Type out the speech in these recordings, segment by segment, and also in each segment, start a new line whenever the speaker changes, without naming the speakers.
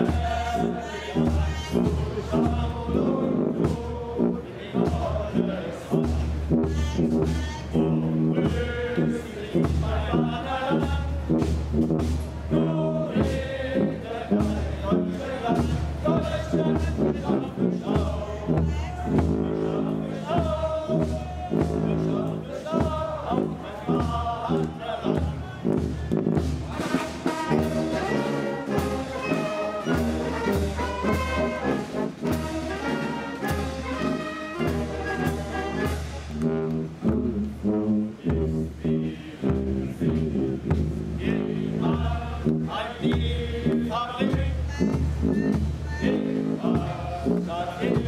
Oh, Eight, five, nine, eight.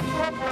Thank you.